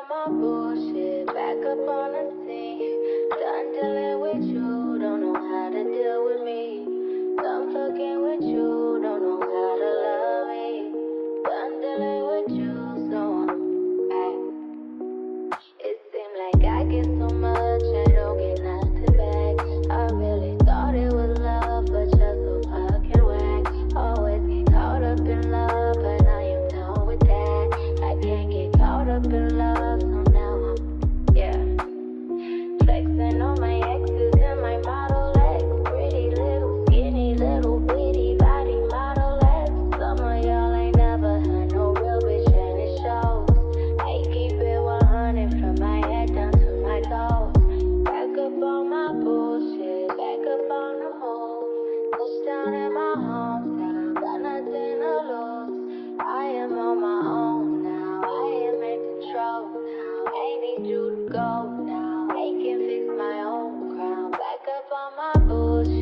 on my bullshit, back up on the scene. Done dealing with you, don't know how to deal with me. up on my bullshit.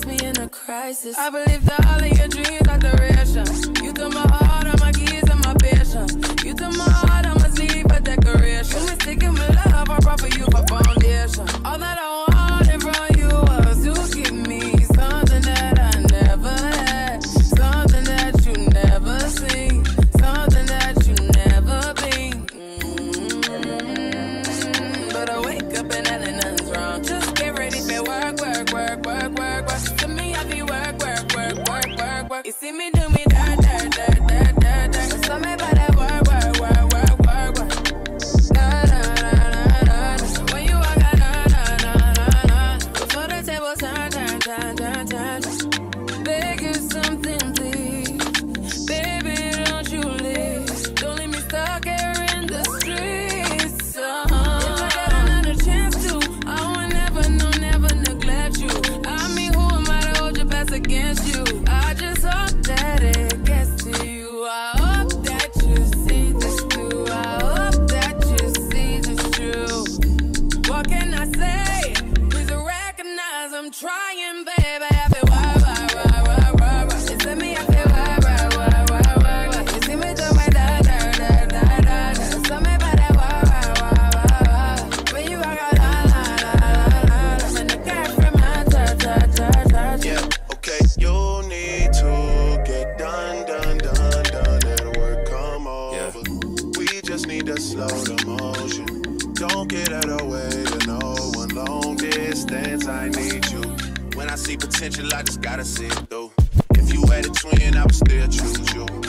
puts me in a crisis. I believe that all of your dreams are durations. You took my heart, all my keys, and my patience. You took my heart, I must leave a decoration. You mistaken my love, I brought for you for foundation. All that I You see me do me da. To slow the motion. Don't get out of way to no one long distance. I need you. When I see potential, I just gotta see it through. If you had a twin, I would still choose you.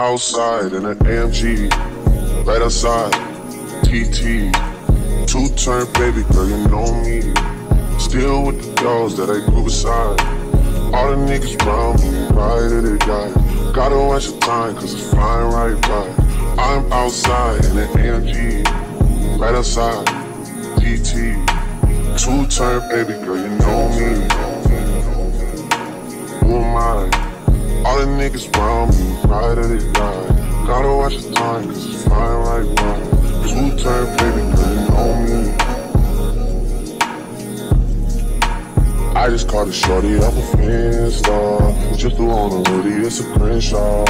Outside in an AMG, right outside, TT. Two turn baby girl, you know me. Still with the girls that I grew beside. All the niggas round me, ride or they die. Gotta watch the time, cause it's flying right by. I'm outside in an AMG, right outside, TT. Two turn baby girl, you know me. Who am I? All the niggas round me, ride or they die. Gotta watch the time, cause it's flying right by. Two turn baby girl, you know me. I just caught a shorty up a Finsta. Just threw on a hoodie, it's a Crenshaw.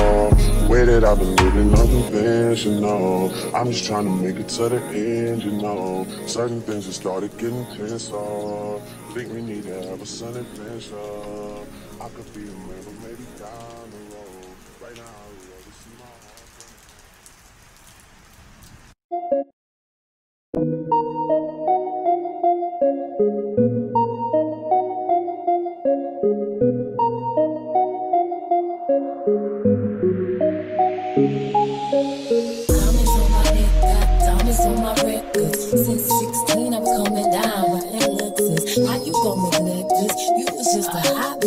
Way that I've been living unconventional. I'm just trying to make it to the end, you know. Certain things have started getting tenser. Think we need to have a sun adventure. I could be a but maybe Diamonds on my neck, got diamonds on my records. Since 16, I was coming down with Lexus. How you gon' neglect this? You was just a hot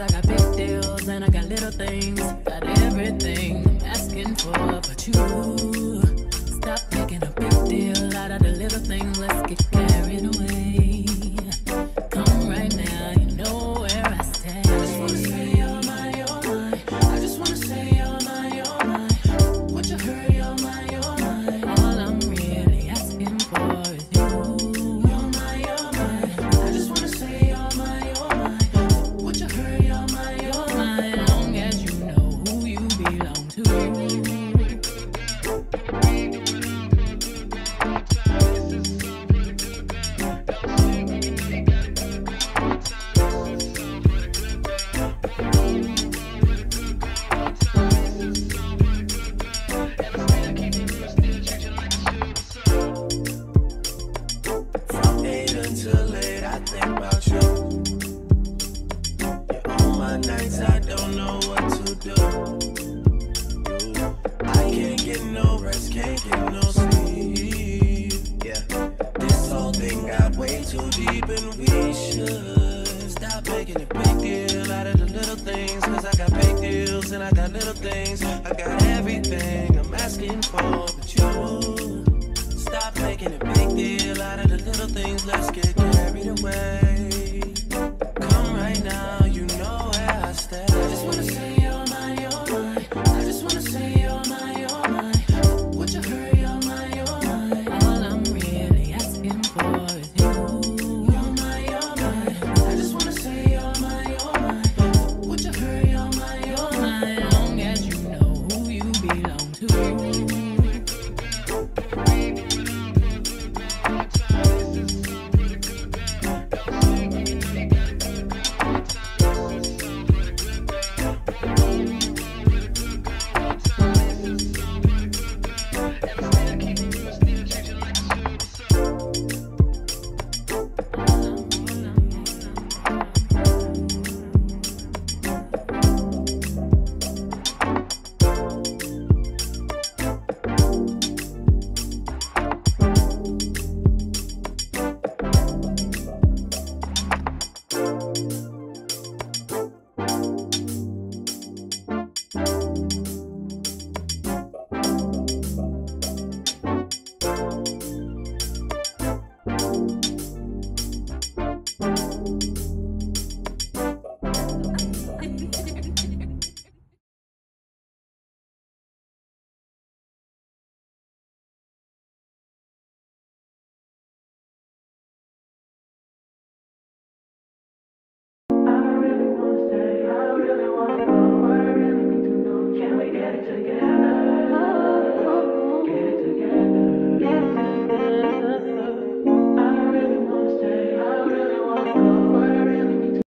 making got big deals and I got little things. Got everything I'm asking for but away.